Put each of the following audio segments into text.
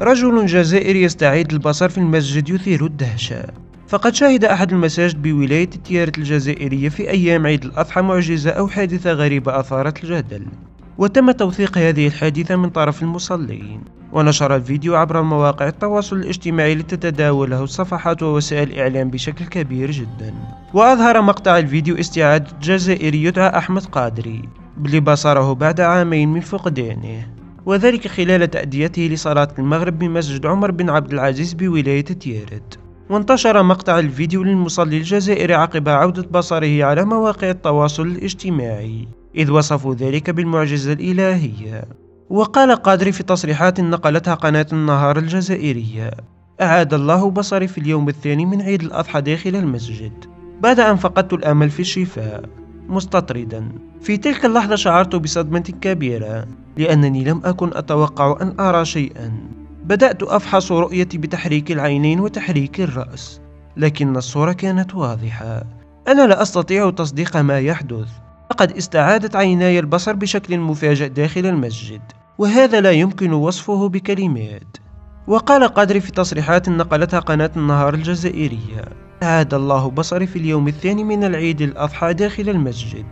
رجل جزائري يستعيد البصر في المسجد يثير الدهشة فقد شهد أحد المساجد بولاية تيارة الجزائرية في أيام عيد الأضحى معجزة أو حادثة غريبة أثارت الجدل. وتم توثيق هذه الحادثة من طرف المصلين. ونشر الفيديو عبر مواقع التواصل الاجتماعي لتتداوله الصفحات ووسائل الإعلام بشكل كبير جدا. وأظهر مقطع الفيديو استعادة جزائري يدعى أحمد قادري. بصره بعد عامين من فقدانه. وذلك خلال تأديته لصلاة المغرب بمسجد عمر بن عبد العزيز بولاية تيارت وانتشر مقطع الفيديو للمصلي الجزائري عقب عودة بصره على مواقع التواصل الاجتماعي. إذ وصفوا ذلك بالمعجزة الإلهية. وقال قادري في تصريحات نقلتها قناة النهار الجزائرية. أعاد الله بصري في اليوم الثاني من عيد الأضحى داخل المسجد. بعد أن فقدت الأمل في الشفاء. مستطردا. في تلك اللحظة شعرت بصدمة كبيرة لأنني لم أكن أتوقع أن أرى شيئا. بدأت أفحص رؤيتي بتحريك العينين وتحريك الرأس لكن الصورة كانت واضحة. أنا لا أستطيع تصديق ما يحدث. لقد استعادت عيناي البصر بشكل مفاجئ داخل المسجد وهذا لا يمكن وصفه بكلمات. وقال قادري في تصريحات نقلتها قناة النهار الجزائرية. عاد الله بصري في اليوم الثاني من العيد الأضحى داخل المسجد.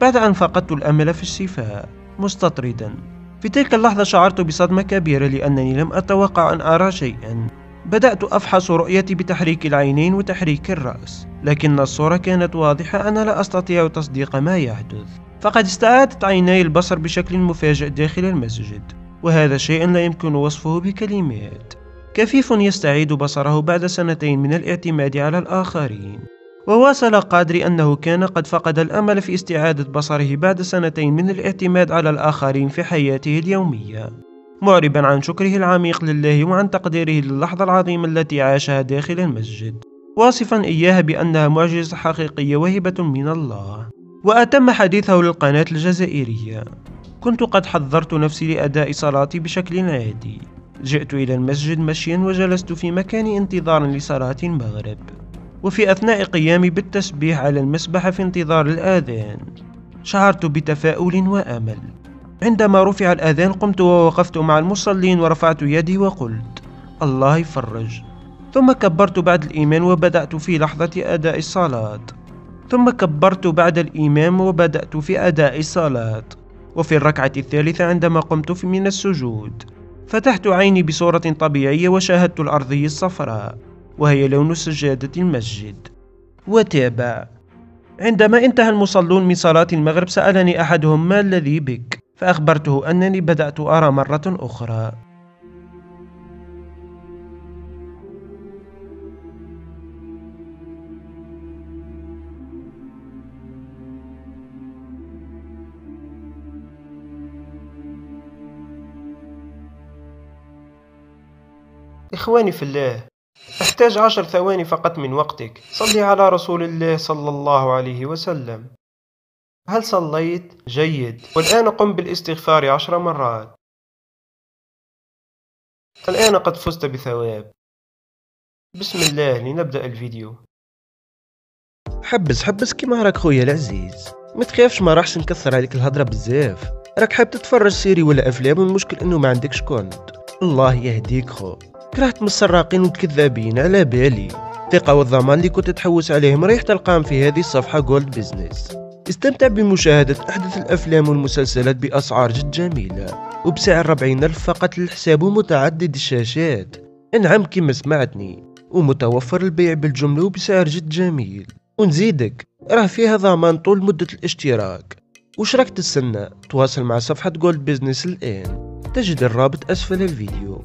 بعد أن فقدت الأمل في الشفاء مستطردا. في تلك اللحظة شعرت بصدمة كبيرة لأنني لم أتوقع أن أرى شيئا. بدأت أفحص رؤيتي بتحريك العينين وتحريك الرأس لكن الصورة كانت واضحة أنا لا أستطيع تصديق ما يحدث. فقد استعادت عيناي البصر بشكل مفاجئ داخل المسجد وهذا شيء لا يمكن وصفه بكلمات. كفيف يستعيد بصره بعد سنتين من الاعتماد على الآخرين. وواصل قادري أنه كان قد فقد الأمل في استعادة بصره بعد سنتين من الاعتماد على الآخرين في حياته اليومية. معربا عن شكره العميق لله وعن تقديره للحظة العظيمة التي عاشها داخل المسجد. واصفا إياها بأنها معجزة حقيقية وهبة من الله. وأتم حديثه للقناة الجزائرية. كنت قد حضرت نفسي لأداء صلاتي بشكل عادي. جئت إلى المسجد مشيا وجلست في مكان انتظار لصلاة المغرب وفي أثناء قيامي بالتسبيح على المسبح في انتظار الآذان. شعرت بتفاؤل وأمل. عندما رفع الأذان قمت ووقفت مع المصلين ورفعت يدي وقلت الله يفرج. ثم كبرت بعد الإيمان وبدأت في لحظة أداء الصلاة. ثم كبرت بعد الإمام وبدأت في أداء الصلاة. وفي الركعة الثالثة عندما قمت من السجود فتحت عيني بصورة طبيعية وشاهدت الأرضية الصفراء وهي لون سجادة المسجد. وتابع عندما انتهى المصلون من صلاة المغرب سألني أحدهم ما الذي بك؟ فأخبرته أنني بدأت أرى مرة أخرى. إخواني في الله أحتاج عشر ثواني فقط من وقتك. صلي على رسول الله صلى الله عليه وسلم. هل صليت؟ جيد. والآن قم بالاستغفار عشر مرات. الآن قد فزت بثواب. بسم الله لنبدأ الفيديو. حبس حبس كيما راك خويا العزيز. ما تخافش ما راحش نكثر عليك الهضرة بزاف. راك حاب تتفرج série ولا أفلام والمشكل أنه ما عندكش compte. الله يهديك خو كرهت من السراقين والكذابين على بالي. الثقة والضمان اللي كنت تحوس عليهم رايح تلقاهم في هذه الصفحة Gold Business استمتع بمشاهدة أحدث الأفلام والمسلسلات بأسعار جد جميلة. وبسعر 40 ألف فقط للحساب متعدد الشاشات. إنعم كما سمعتني. ومتوفر البيع بالجملة وبسعر جد جميل. ونزيدك. راه فيها ضمان طول مدة الاشتراك. وش راك تستنى؟ تواصل مع صفحة Gold Business الآن. تجد الرابط أسفل الفيديو.